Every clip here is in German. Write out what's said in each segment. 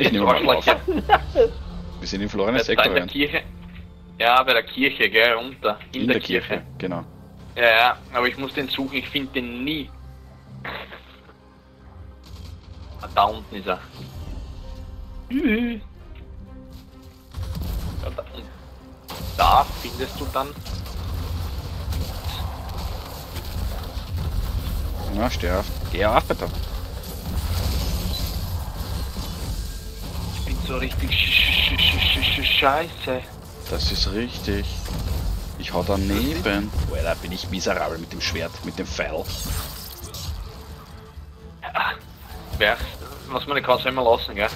Ich nehme mal auf. Wir sind im in der rein. Kirche. Ja, bei der Kirche, gell, runter. In, der, Kirche. Genau. Ja, ja, aber ich muss den suchen, ich finde den nie. Ah, da unten ist er. Ja, da, da findest du dann. Na, steh auf. Geh auf, bitte. So richtig sch sch sch sch sch scheiße. Das ist richtig. Ich hau daneben. Alter, bin ich miserabel mit dem Schwert, mit dem Pfeil. Wer, was man kann, soll man lassen, gell?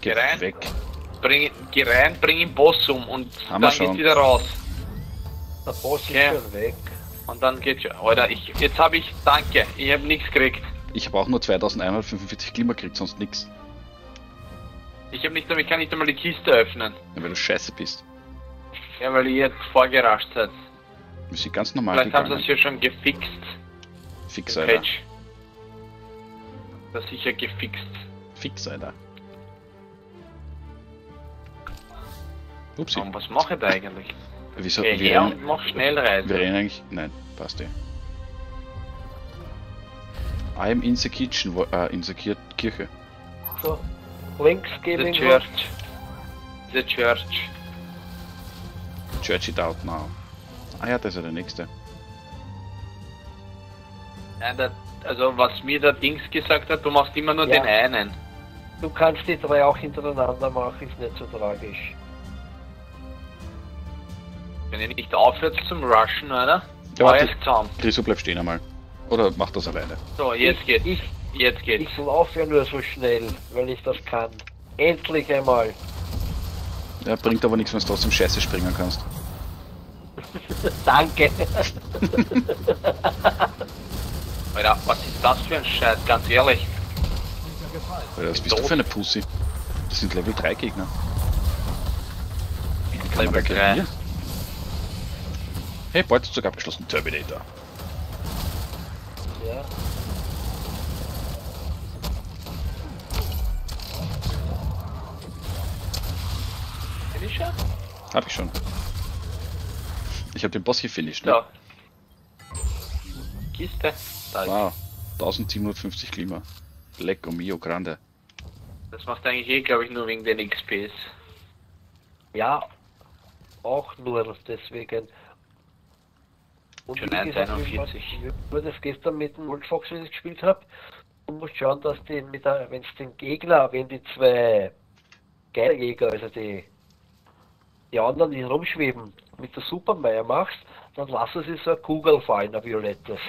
Geh Geh rein. weg. Bring, geh rein, bring den Boss um und Haben dann geht's wieder raus. Der Boss ist Ja. schon weg. Und dann geht's schon. Alter, ich, jetzt habe ich, danke, ich habe nichts gekriegt. Ich habe auch nur 2145 Klima gekriegt, sonst nix. Ich habe nicht, ich kann nicht einmal die Kiste öffnen. Ja, weil du scheiße bist. Ja, weil ihr jetzt vorgerascht seid. Wir sind ganz normal Vielleicht haben sie gegangen. es ja schon gefixt. Fix, den Alter. Patch. Das ist sicher gefixt. Fix, Alter. Upsi. Und was mache ich da eigentlich? Wieso? Geh wir, her und rennen, wir rennen eigentlich... Nein, passt eh. I am in the kitchen, wo, äh, in the Kir Kirche. So, links geht The. Church. The Church. Church it out now. Ah ja, das ist ja der nächste. Nein, der, also was mir der Dings gesagt hat, du machst immer nur Ja. den einen. Du kannst die drei auch hintereinander machen, ist nicht so tragisch. Wenn ihr nicht aufhört zum Rushen, oder? Ja, Neues warte. zusammen. Griso, bleib stehen einmal. Oder mach das alleine. So, jetzt Ich- geht's. ich- Jetzt geht's. Ich laufe ja nur so schnell, weil ich das kann. Endlich einmal. Ja, bringt aber nichts, wenn du trotzdem scheiße springen kannst. Danke. Alter, was ist das für ein Scheiß, ganz ehrlich? Alter, was bist du für eine Pussy? Das sind Level 3 Gegner. Level gleich hier? Hey, Beutezug abgeschlossen. Terminator. Ja. Finisher? Hab ich schon. Ich hab den Boss gefinisht. Ne? So. Kiste. Da ist. Wow. 1750 Klima. Lecco mio grande. Das macht eigentlich eh, glaube ich, nur wegen den XPs. Ja, auch nur deswegen. Und wie gesagt, 1,41. Ich habe das gestern mit dem Old Fox, wenn ich gespielt habe. Du musst schauen, dass die mit der, wenn es den Gegner, wenn die zwei Geilerjäger, also die, die anderen, die rumschweben, mit der Supermeier machst, dann lassen sie so eine Kugel fallen, ein violettes.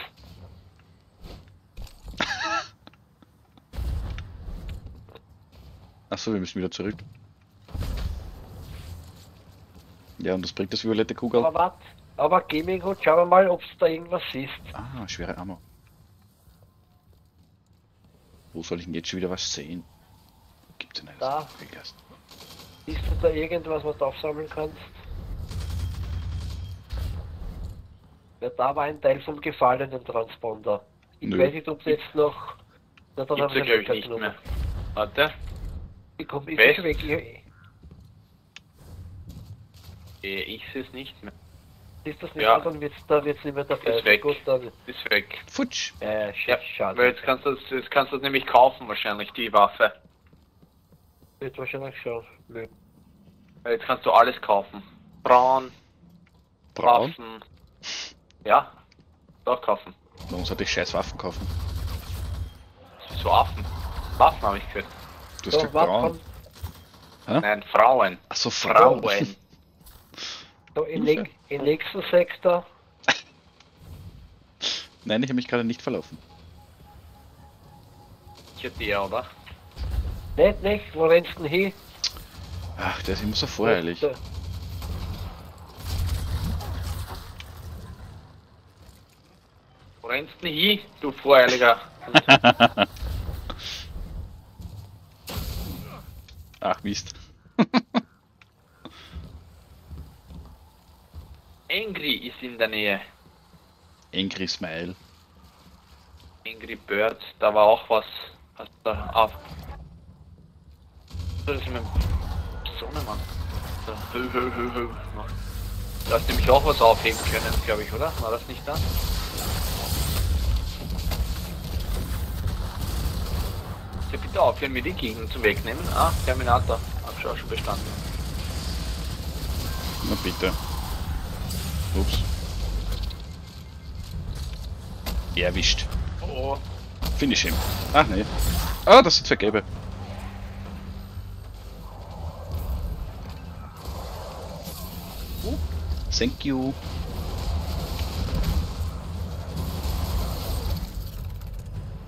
Achso, wir müssen wieder zurück. Ja, und das bringt das violette Kugel. Aber warte, aber Gaming Hut, schauen wir mal, ob es da irgendwas ist. Ah, schwere Ammo. Wo soll ich denn jetzt schon wieder was sehen? Gibt's denn eines? Da. Vergessen. Ist da irgendwas, was du aufsammeln kannst? Ja, da war ein Teil vom gefallenen Transponder. Ich Nö. weiß nicht, ob es jetzt noch. Na, dann Gibt's haben wir ich, nicht mehr. Warte. Ich komm, ist Weg. Ich, Eh, Ich sehe es nicht mehr. Ist das nicht Ja. so, dann wird's, da wird's nicht mehr dabei. Ist weg. Gut, dann, Ist weg. Futsch! äh, Ja, schade. weil jetzt kannst du das, jetzt kannst du das nämlich kaufen wahrscheinlich, die Waffe. Wird wahrscheinlich schon. Nö. Weil jetzt kannst du alles kaufen. Braun, Braun? Waffen. Ja, doch kaufen. Warum sollte ich scheiß Waffen kaufen? So Waffen. Waffen habe ich gehört. Du hast So, gesagt braun. komm. Nein, Frauen. Achso, Frauen. Frauen. So, im, Hilfe. näch- im nächsten Sektor. Nein, ich habe mich gerade nicht verlaufen. Ich hätte ja, oder? Nicht, nicht, wo rennst du denn hin? Ach, der ist immer so voreilig. Wo rennst du denn hin, du Voreiliger? Ach, Mist. Angry ist in der Nähe. Angry Smile. Angry Angry Bird, da war auch was. Hast da auf. Das ist hö, hö. macht. Da hast du nämlich auch was aufheben können, glaube ich, oder? War das nicht da? Ja, bitte aufhören, mir die Gegend zu wegnehmen. Ah, Terminator. Hab schon bestanden. Na bitte. Ups. Erwischt. Oh, Finish him. Ach nee. Ah, das sind vergebe. Thank you.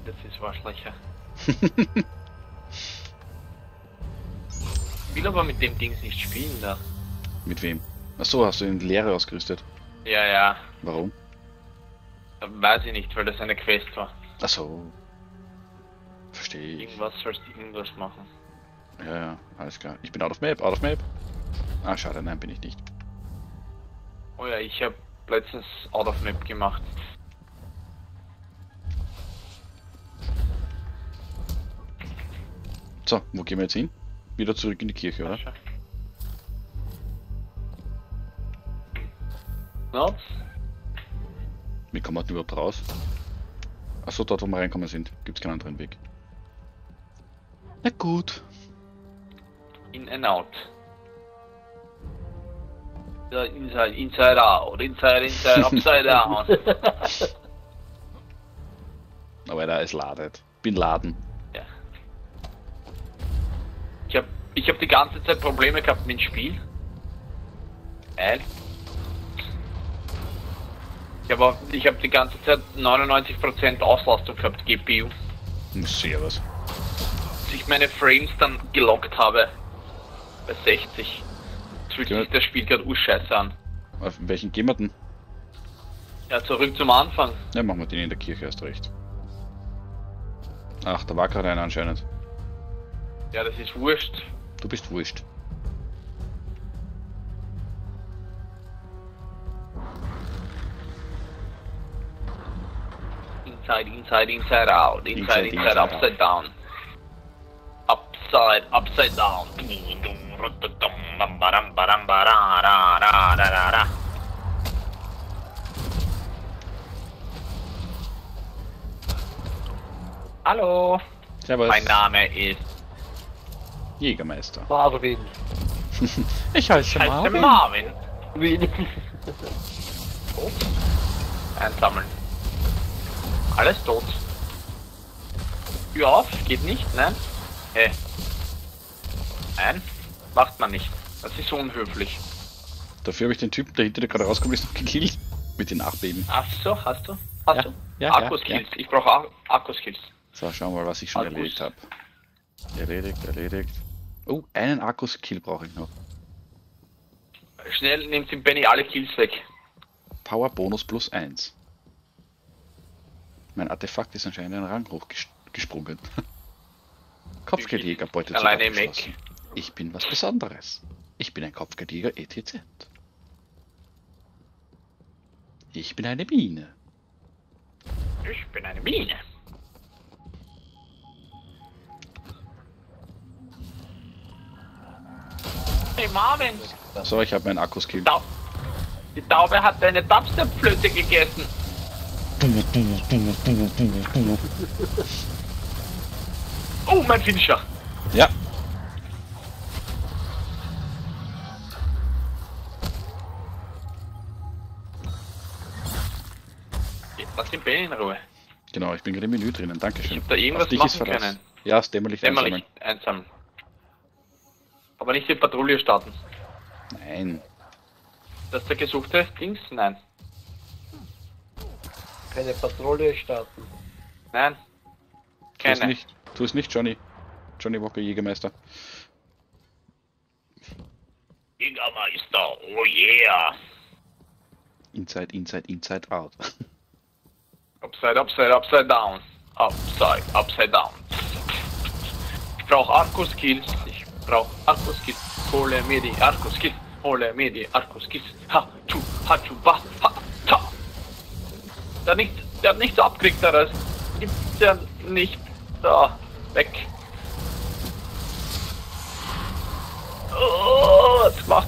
das ist Waschlöcher. will aber mit dem Ding nicht spielen da. Mit wem? Achso, hast du ihn Lehre ausgerüstet? Ja, ja. Warum? Weiß ich nicht, weil das eine Quest war. Achso. Verstehe ich. Irgendwas sollst du irgendwas machen. Ja, ja, alles klar. Ich bin out of map, out of map. Ah, schade, nein, bin ich nicht. Oh ja, ich habe letztens Out of Map gemacht. So, wo gehen wir jetzt hin? Wieder zurück in die Kirche, oder? Nord? Wie kommen wir denn überhaupt raus? Achso, dort wo wir reinkommen sind, gibt's keinen anderen Weg. Na gut. In and out. Ja, inside, inside out, inside, inside, upside down. Aber da ist ladet. Bin laden. ja. Ich hab, ich hab die ganze Zeit Probleme gehabt mit dem Spiel. Weil. Ich habe ich hab die ganze Zeit 99% Auslastung gehabt, GPU. Sehr was. Als ich meine Frames dann gelockt habe, bei 60, fühlt sich das Spiel gerade urscheiße an. Auf welchen gehen wir denn? Ja, zurück zum Anfang. Ja, machen wir den in der Kirche erst recht. Ach, da war gerade einer anscheinend. Ja, das ist wurscht. Du bist wurscht. Inside, inside, inside out. Inside, Inside, inside, upside down. Upside, upside down. Hallo, Servus. mein Name ist Jägermeister. Marvin. Ich heiße heiße Marvin. Wien. Einsammeln. Alles tot. Tür auf, geht nicht, nein? Hä? Nein, macht man nicht. Das ist unhöflich. Dafür habe ich den Typen, der hinter dir gerade rauskommt, ist noch gekillt. Mit den Nachbeben. Ach so, hast du? Hast Ja, du? ja, ja, Akkuskills. Ich brauche Ak Akkuskills. So, schauen wir mal, was ich schon Akkus. erledigt habe. Erledigt, erledigt. Oh, einen Akkus-Kill brauche ich noch. Schnell nimmt dem Benny alle Kills weg. Power Bonus plus 1. Mein Artefakt ist anscheinend einen Rang hochgesprungen. Kopfgeldjäger Beute Alleine im Eck. Ich bin was Besonderes. Ich bin ein Kopfgeldjäger ETZ. Ich bin eine Mine. Ich bin eine Mine. Hey Marvin, So, ich habe meinen. Tau die Taube hat deine Dubstep-Flöte gegessen. Oh, mein Finisher. Ja, Lass den Benny in Ruhe. genau, ich bin gerade im Menü drinnen. Dankeschön. Ich hab da irgendwas machen können. Ja, das dämmerlich Dämmerlich einsammeln. Aber nicht die Patrouille starten. Nein. Das ist der gesuchte Dings? Nein. Keine Patrouille starten. Nein. Tu es Keine. nicht. Tu es nicht, Johnny. Johnny Walker Jägermeister. Jägermeister, oh yeah. Inside, inside, inside out. Upside, upside, upside down. Upside, upside down. Ich brauche Akku-Skills. Ich brauche Akku-Skills. Hole mir die Akku-Skills. Hole mir die Akku-Skills. Ha, tu, ha, tu, ba, ha. Der hat nicht, der hat nichts abgekriegt, der Rest. gibt's ja nicht. Da, weg. Oh, was gemacht?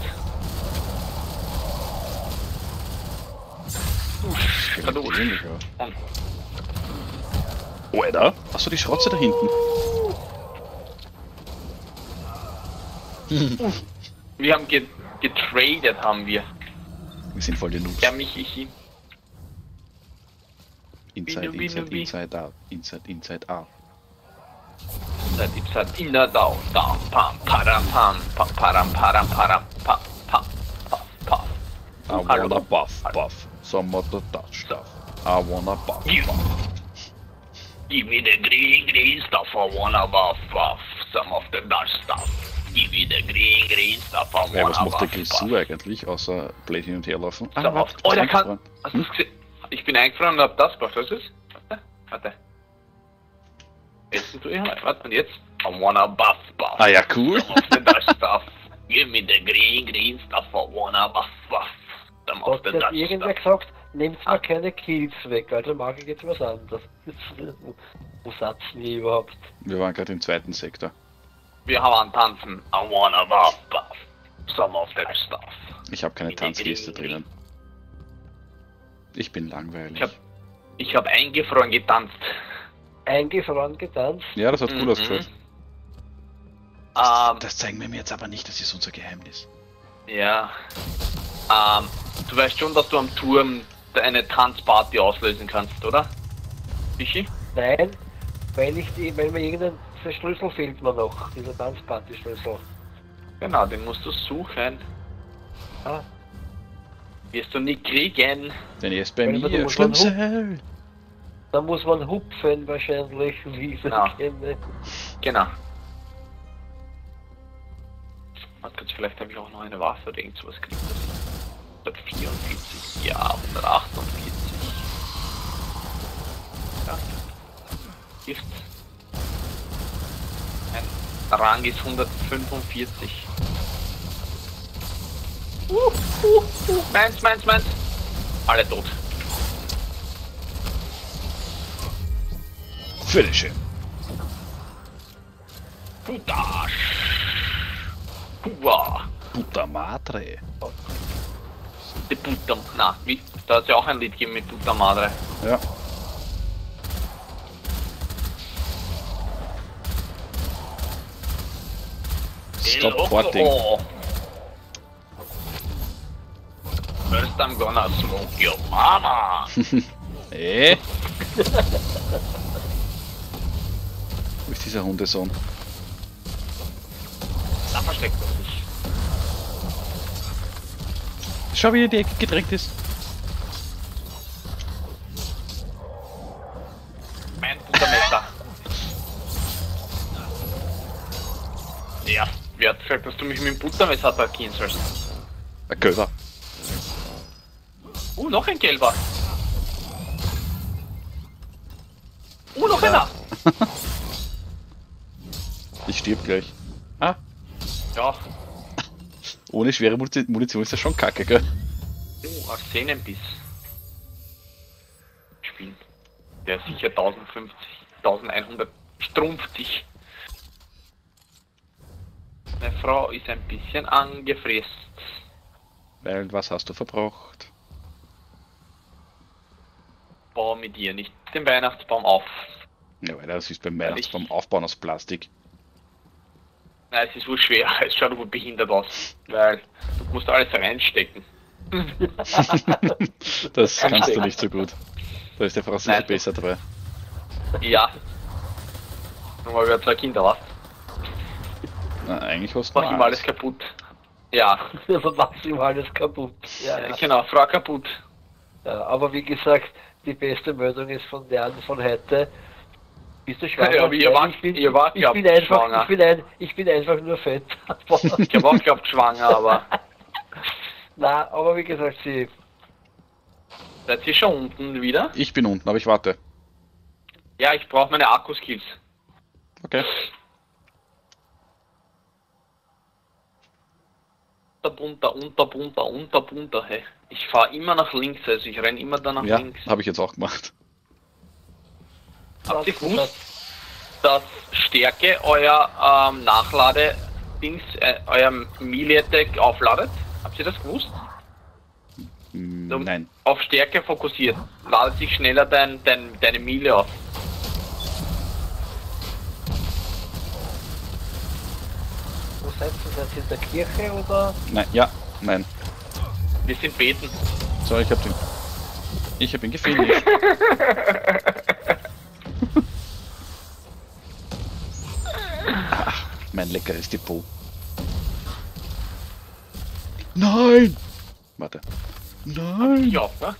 Dusch, ja. Oh, Alter. Achso, die Schrotze da hinten. Wir haben ge getradet, haben wir. Wir sind voll die Noobs. Ja, mich, ich. Inside, Binu, inside, binu, bi. inside out. Inside, inside out. Seit seit inner down, down, pam, param, pam, pam, param, param, param, pam, pam, pam, pam. I wanna buff, buff. Some of the touch stuff. I wanna buff, buff. Give me the green, green stuff, I wanna buff, buff. Some of the Dutch stuff. Give me the green, green stuff, I wanna Ja, was macht der buff, Grisou eigentlich, außer Blade hin und her laufen? Ah, oh, der kann. Hast du's gesehen? Ich bin eingefroren und hab das gemacht, was ist? Warte, warte. Jetzt du ja, warte, und jetzt? I wanna buff, buff. Ah ja, cool. Some of the stuff. Give me the green, green stuff, I wanna buff, buff. Some of Hat the Dutch irgendwer stuff. gesagt, nehmt mal keine Kills weg, also mag ich jetzt was anderes. Wo satzen die überhaupt? Wir waren gerade im zweiten Sektor. Wir haben tanzen. I wanna buff, buff. Some of that stuff. Ich habe keine Tanzliste drinnen. Ich bin langweilig. Ich hab, ich hab eingefroren getanzt. Eingefroren getanzt. Ja, das hat cool Mhm. ausgeschaut. Ähm, Das zeigen wir mir jetzt aber nicht, das ist unser Geheimnis. ja. Ähm, du weißt schon, dass du am Turm eine Tanzparty auslösen kannst, oder? Fischi? Nein, weil ich die, weil mir irgendein der Schlüssel fehlt mir noch, dieser Tanzparty-Schlüssel. Genau, den musst du suchen. Ah, Wirst du nicht kriegen. Denn er ist bei Wenn man mir. so Schlüssel! da muss man hupfen wahrscheinlich, wie ich das Ja. kenne. Genau. Warte kurz, vielleicht habe ich auch noch eine Waffe oder irgend sowas gekriegt. 144, ja, 148. Ja. Gift. Mein Rang ist 145. Uh, uh, uh, meins, meins, meins. Alle tot. Finish him. Putasch. Hua. Puta madre. Die Puta, na, wie, da hat ja auch ein Lied gegeben mit Puta Madre. Ja. Stop El porting. First I'm gonna smoke your mama. Äh? Wo ist dieser Hundesohn? Da versteckt er sich. Schau, wie er die Ecke gedrängt ist. Mein Buttermesser. Ja, wer hat gesagt, dass du mich mit dem Buttermesser attackieren sollst? Ein Köder. Noch ein gelber. Uh, noch einer. Ich stirb gleich. Ah, Ja, ohne schwere Munition ist das schon kacke, gell? uh, Arsenenbiss. Spielen. Der ist sicher 1050, 1100 strumpfig. Meine Frau ist ein bisschen angefräst. Weil, was hast du verbraucht? Bau mit ihr nicht den Weihnachtsbaum auf. Ja, weil das ist beim Weihnachtsbaum ich- aufbauen aus Plastik. Nein, es ist wohl schwer, es schaut wohl behindert aus. Weil du musst alles reinstecken. Das kannst du nicht so gut. Da ist der Franzose Nein. besser dabei. Ja. Nur weil wir zwei Kinder was. Na, eigentlich hast du Mach ihm alles kaputt. Ja, Also machst ihm alles kaputt. Ja, ja. genau, Frau kaputt. ja, aber wie gesagt, die beste Meldung ist von der von heute. Bist du schwanger? Ja, aber ihr wart- ich bin, ihr wart, ich bin einfach, schwanger. ich bin, ein, ich bin einfach nur fett. Ich habe auch geglaubt schwanger, aber Na, aber wie gesagt, sie seid ihr schon unten wieder? Ich bin unten, aber ich warte. Ja, ich brauche meine Akkuskills. Okay. Unterbunter, unterbunter, unterbunter, hey. Ich fahre immer nach links, also ich renn immer da nach Ja, links. habe ich jetzt auch gemacht. Habt ihr gewusst, dass Stärke euer ähm, Nachlade Dings, äh, euer Melee Attack aufladet? Habt ihr das gewusst? Hm, Nein. Auf Stärke fokussiert. Ladet sich schneller dein, dein, deine Melee auf. Seid ihr jetzt in der Kirche oder? Nein, ja, nein. Wir sind beten. So, ich hab den. Ich hab ihn gefinisht. Ach, mein leckeres Depot. Nein! Warte. Nein! Ja, ne?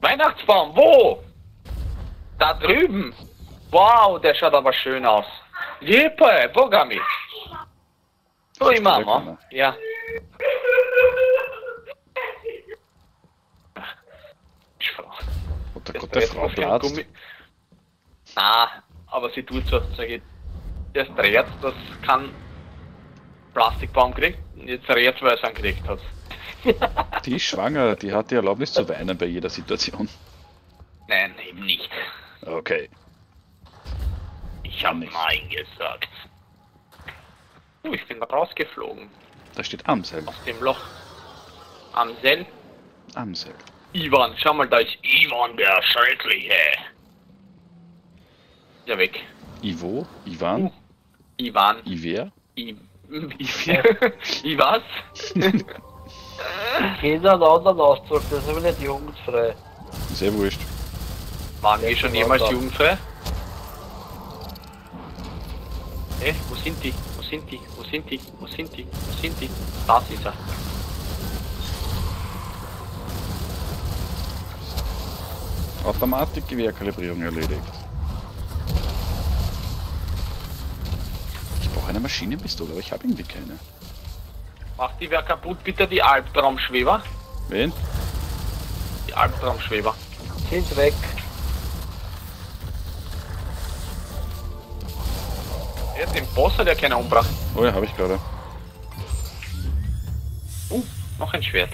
Weihnachtsbaum, wo? Da drüben. Wow, der schaut aber schön aus. Jeppe, Bogami. Ui, Mama. Ja. Ich frau- Oh der Gott, der Frau. Gummi- Na, aber sie tut so, sag ich. Das dreht, das kann Plastikbaum kriegt. Jetzt dreht, weil es einen gekriegt hat. Die ist schwanger, die hat die Erlaubnis zu weinen bei jeder Situation. Nein, eben nicht. Okay. Ich habe Nicht. Nein gesagt. Uh, ich bin rausgeflogen Da steht Amsel. aus dem Loch. Amsel. Amsel. Ivan, schau mal, da ist Ivan der Schreckliche. Ja, weg. Ivo, Ivan, Ivan. Iver. I. I. I was? Jeder einen anderen Ausdruck, das ist aber nicht jugendfrei. Sehr wurscht. Waren wir schon jemals jugendfrei? Hä, wo sind die? Wo sind die? Wo sind die? Wo sind die? Wo sind die? Da ist er. Automatikgewehrkalibrierung erledigt. Ich brauche eine Maschinenpistole, aber ich habe irgendwie keine. Macht die wer kaputt, bitte die Albtraumschweber? Wen? Die Albtraumschweber. Sind weg. Er den Boss hat ja keiner umgebracht. Oh ja, habe ich gerade. Uh, noch ein Schwert.